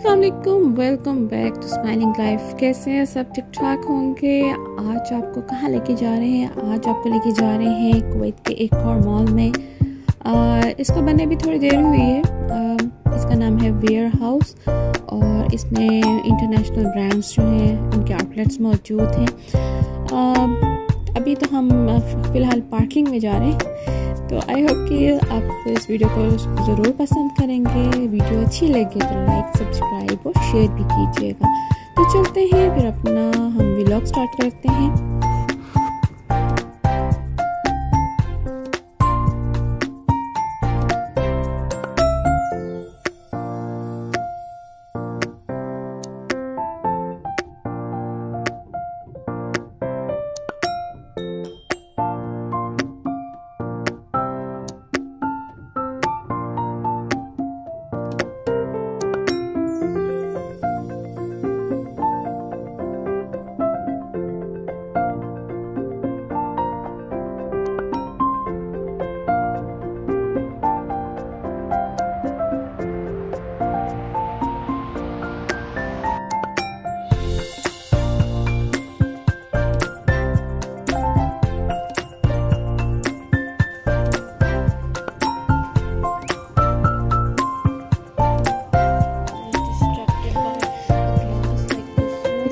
वालेकुम welcome back to smiling life कैसे हैं? सब ठीक ठाक होंगे? आज आपको कहाँ लेके जा रहे हैं? आज आपको लेके जा रहे हैं कुवैत के एक और मॉल में। आ, इसको बनने भी थोड़ी देर हुई है। आ, इसका नाम है वेयर हाउस और इसमें इंटरनेशनल ब्रांड्स जो हैं उनके आउटलेट्स मौजूद हैं। अभी तो हम फ़िलहाल पार्किंग में जा रहे हैं। तो आई होप कि आप इस वीडियो को ज़रूर पसंद करेंगे। वीडियो अच्छी लगे तो लाइक सब्सक्राइब और शेयर भी कीजिएगा। तो चलते हैं, फिर अपना हम व्लॉग स्टार्ट करते हैं।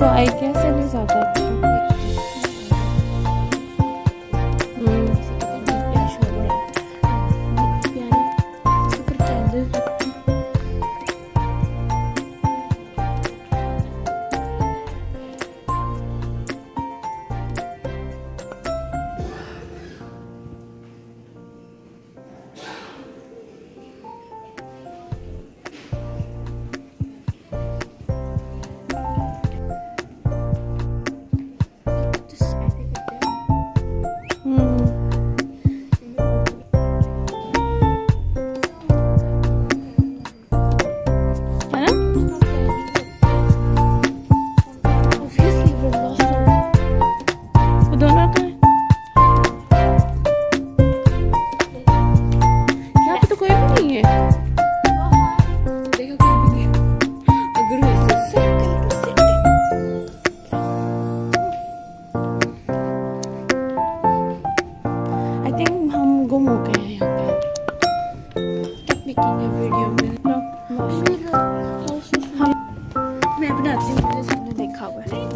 तो आई guess मैं? बनाती हूँ देखा हुआ है।